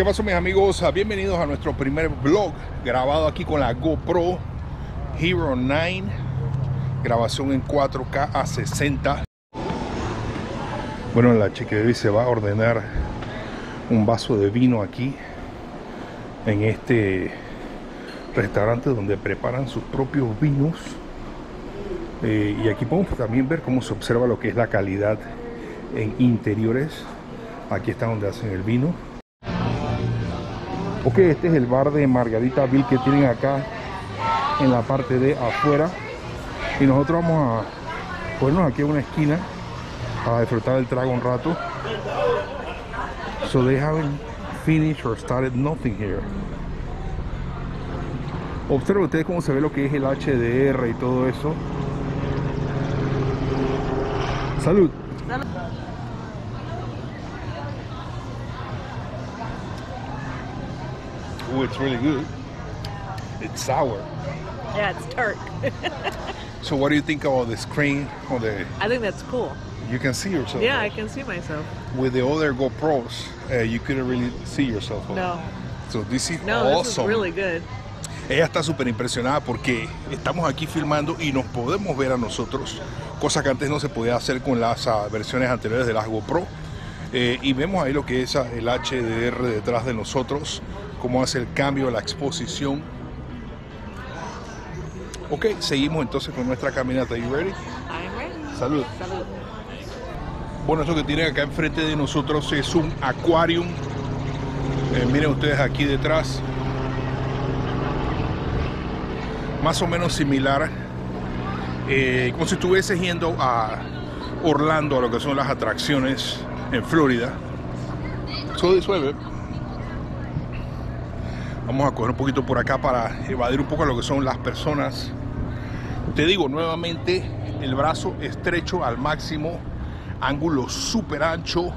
¿Qué pasó mis amigos? Bienvenidos a nuestro primer vlog grabado aquí con la GoPro Hero 9 grabación en 4K a 60 bueno la chica hoy se va a ordenar un vaso de vino aquí en este restaurante donde preparan sus propios vinos. Eh, y aquí podemos también ver cómo se observa lo que es la calidad en interiores. Aquí está donde hacen el vino Ok, este es el bar de Margarita Bill que tienen acá en la parte de afuera. Y nosotros vamos a ponernos aquí en una esquina a disfrutar del trago un rato. So they haven't finished or started nothing here. Observen ustedes cómo se ve lo que es el HDR y todo eso. Salud. Salud. It's really good. It's sour. Yeah, it's tart. so what do you think of the screen or the... I think that's cool. You can see yourself. Yeah, I can see myself. With the other GoPros, uh, you couldn't really see yourself. No. So this is no, awesome. This is really good. Ella está súper impresionada porque estamos aquí filmando y nos podemos ver a nosotros, cosa que antes no se podía hacer con las uh, versiones anteriores de las GoPro. Eh, y vemos ahí lo que es el HDR detrás de nosotros cómo hace el cambio, la exposición. Ok, seguimos entonces con nuestra caminata. You ready? I'm ready. Salud. Salud. Bueno, eso que tienen acá enfrente de nosotros es un aquarium. Eh, miren ustedes aquí detrás. Más o menos similar. Eh, como si estuvieses yendo a Orlando, a lo que son las atracciones en Florida. So this way, Vamos a coger un poquito por acá para evadir un poco lo que son las personas. Te digo nuevamente, el brazo estrecho al máximo, ángulo súper ancho.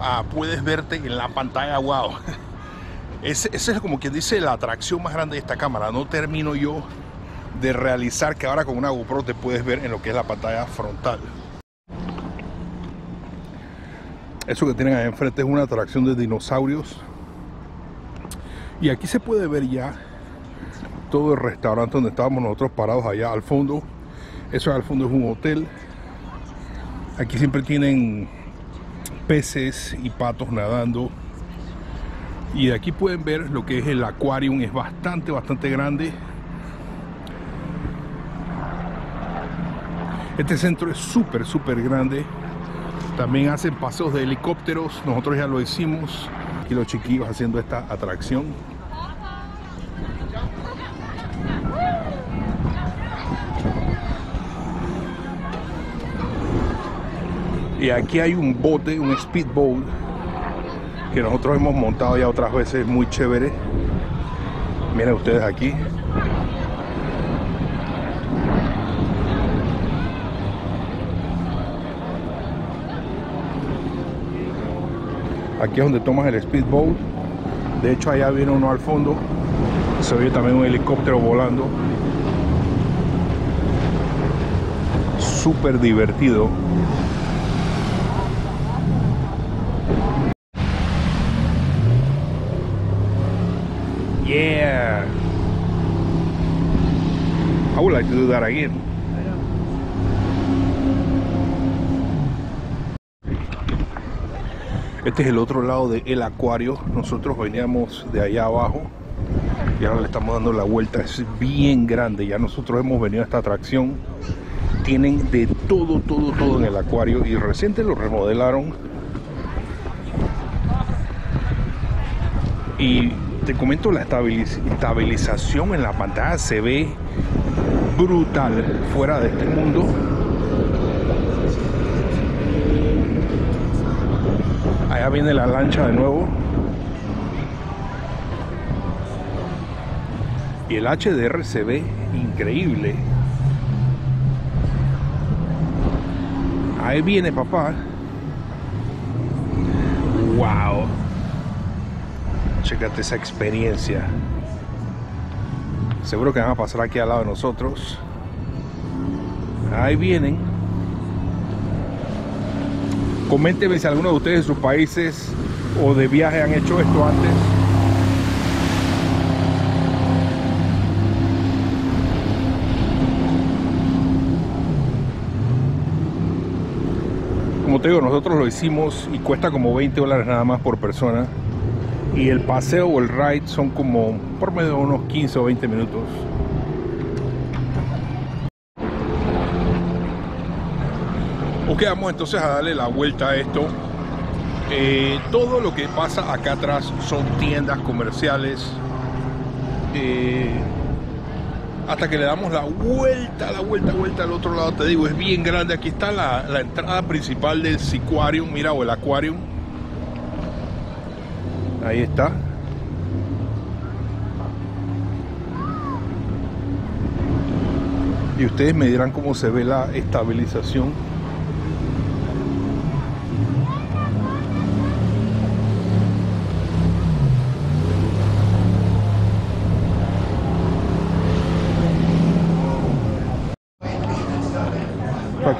Ah, puedes verte en la pantalla, wow. Esa es como quien dice la atracción más grande de esta cámara. No termino yo de realizar que ahora con una GoPro te puedes ver en lo que es la pantalla frontal. Eso que tienen ahí enfrente es una atracción de dinosaurios y aquí se puede ver ya todo el restaurante donde estábamos nosotros parados allá al fondo. Eso al fondo es un hotel. Aquí siempre tienen peces y patos nadando. Y de aquí pueden ver lo que es el acuarium. Es bastante, bastante grande. Este centro es súper, súper grande. También hacen paseos de helicópteros. Nosotros ya lo hicimos. Aquí los chiquillos haciendo esta atracción. Y aquí hay un bote, un speedboat, que nosotros hemos montado ya otras veces, muy chévere. Miren ustedes aquí. Aquí es donde tomas el speedboat. De hecho, allá viene uno al fondo. Se ve también un helicóptero volando. Súper divertido. Yeah. I would like to do that again. Este es el otro lado del acuario. Nosotros veníamos de allá abajo y ahora le estamos dando la vuelta. Es bien grande. Ya nosotros hemos venido a esta atracción. Tienen de todo, todo, todo en el acuario y reciente lo remodelaron. Y te comento la estabilización en la pantalla se ve brutal fuera de este mundo allá viene la lancha de nuevo y el HDR se ve increíble ahí viene papá wow Checate esa experiencia. Seguro que van a pasar aquí al lado de nosotros. Ahí vienen. Coméntenme si alguno de ustedes en sus países o de viaje han hecho esto antes. Como te digo, nosotros lo hicimos y cuesta como 20 dólares nada más por persona. Y el paseo o el ride son como por medio de unos 15 o 20 minutos. Ok, vamos entonces a darle la vuelta a esto. Eh, todo lo que pasa acá atrás son tiendas comerciales. Eh, hasta que le damos la vuelta, la vuelta, vuelta al otro lado, te digo, es bien grande. Aquí está la, entrada principal del Seaquarium, mira, o el Aquarium. Ahí está. Y ustedes me dirán cómo se ve la estabilización.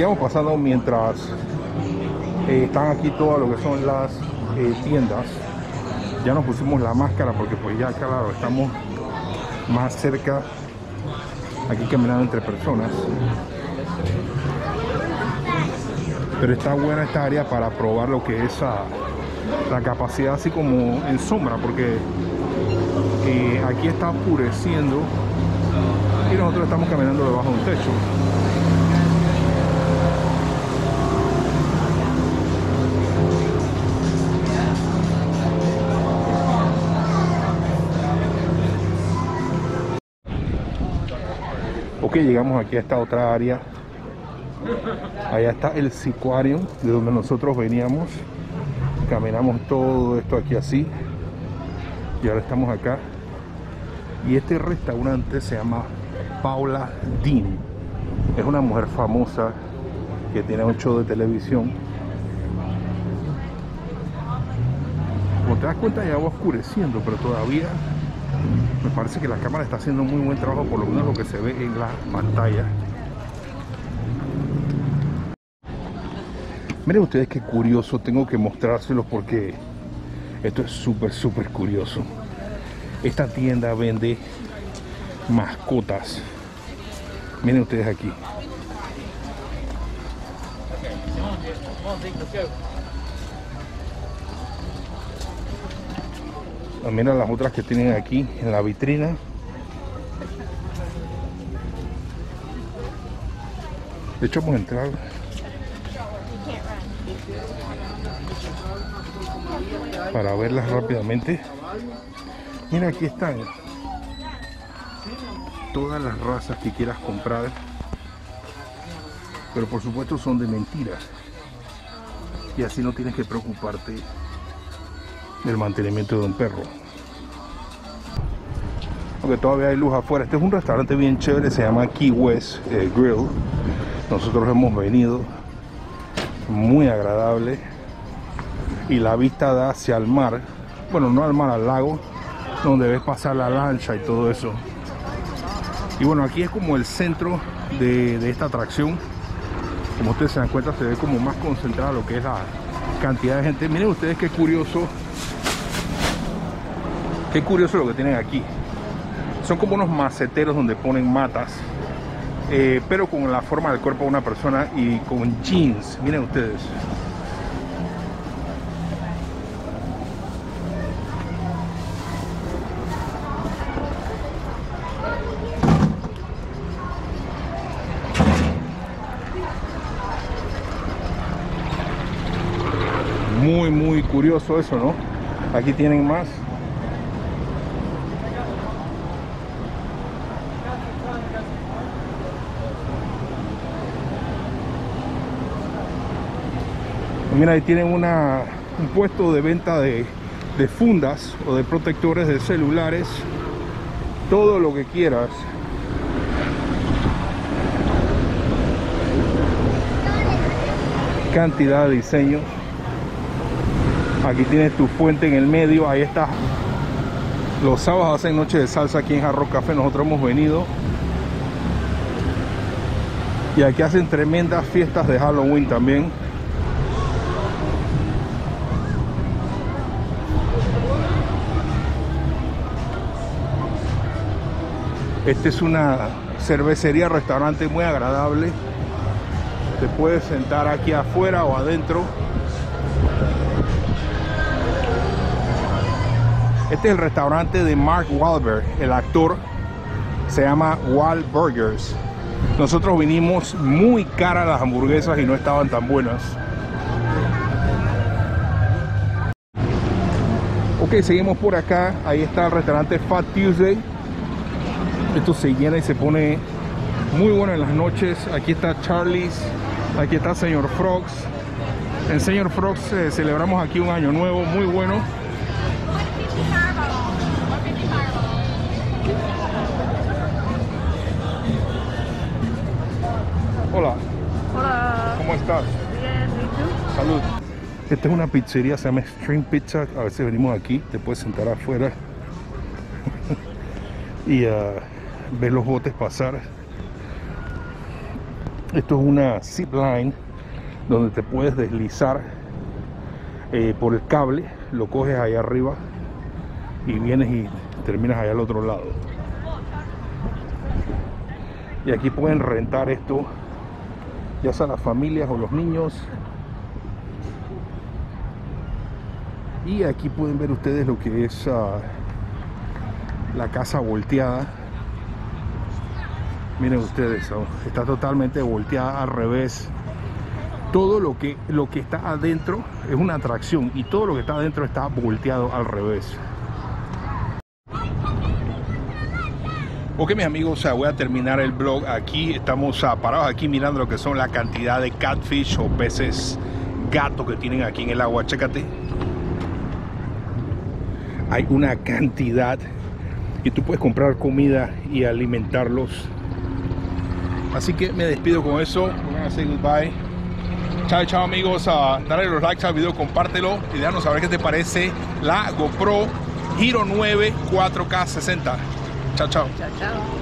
Aquí vamos pasando mientras eh, están aquí todas lo que son las eh, tiendas ya nos pusimos la máscara porque pues ya claro estamos más cerca aquí caminando entre personas. Pero está buena esta área para probar lo que es la capacidad así como en sombra porque eh, aquí está oscureciendo y nosotros estamos caminando debajo de un techo ok llegamos aquí a esta otra área. Allá está el sicuario de donde nosotros veníamos. Caminamos todo esto aquí así. Y ahora estamos acá. Y este restaurante se llama Paula Dean. Es una mujer famosa que tiene un show de televisión. Como te das cuenta ya va oscureciendo pero todavía me parece que la cámara está haciendo muy buen trabajo por lo menos lo que se ve en la pantalla. Miren ustedes qué curioso tengo que mostrárselos porque esto es súper súper curioso. Esta tienda vende mascotas. Miren ustedes aquí Mira las otras que tienen aquí en la vitrina. De hecho, a entrar. Para verlas rápidamente. Mira, aquí están. Todas las razas que quieras comprar. Pero por supuesto son de mentiras. Y así no tienes que preocuparte del mantenimiento de un perro. Aunque todavía hay luz afuera. Este es un restaurante bien chévere, se llama Key West eh, Grill. Nosotros hemos venido, muy agradable. Y la vista da hacia el mar, bueno, no al mar, al lago, donde ves pasar la lancha y todo eso. Y bueno, aquí es como el centro de, de esta atracción. Como ustedes se dan cuenta, se ve como más concentrada lo que es la cantidad de gente. Miren ustedes qué curioso Qué curioso lo que tienen aquí. Son como unos maceteros donde ponen matas, eh, pero con la forma del cuerpo de una persona y con jeans. Miren ustedes. Muy, muy curioso eso, ¿no? Aquí tienen más. Mira, ahí tienen una, un puesto de venta de, de fundas o de protectores de celulares. Todo lo que quieras. Cantidad de diseños. Aquí tienes tu fuente en el medio. Ahí está. Los sábados hacen noche de salsa aquí en Jarro Café. Nosotros hemos venido. Y aquí hacen tremendas fiestas de Halloween también. Esta es una cervecería, restaurante muy agradable. Te puedes sentar aquí afuera o adentro. Este es el restaurante de Mark Wahlberg, el actor. Se llama Wahlburgers. Nosotros vinimos muy caras las hamburguesas y no estaban tan buenas. Ok, seguimos por acá. Ahí está el restaurante Fat Tuesday. Esto se llena y se pone muy bueno en las noches. Aquí está Charlie's. Aquí está Señor Frogs. En Señor Frogs eh, celebramos aquí un año nuevo muy bueno. Hola, Hola. ¿cómo estás? Bien, ¿y tú? Salud. Esta es una pizzería, se llama Stream Pizza. A veces venimos aquí, te puedes sentar afuera y ah, ver los botes pasar. Esto es una zip line donde te puedes deslizar eh, por el cable, lo coges ahí arriba y vienes y terminas allá al otro lado. Y aquí pueden rentar esto, ya sea las familias o los niños. Y aquí pueden ver ustedes lo que es ah, la casa volteada. Miren ustedes, oh, está totalmente volteada al revés. Todo lo que, lo que está adentro es una atracción y todo lo que está adentro está volteado al revés. Ok mis amigos, voy a terminar el blog aquí. Estamos parados aquí mirando lo que son la cantidad de catfish o peces gato que tienen aquí en el agua. Chécate. Hay una cantidad y tú puedes comprar comida y alimentarlos. Así que me despido con eso. We're gonna say goodbye. Chao, chao amigos. Ah, dale los likes al video, compártelo y déjanos saber qué te parece la GoPro Hero 9 4K 60. Chao, chao. Chao, chao.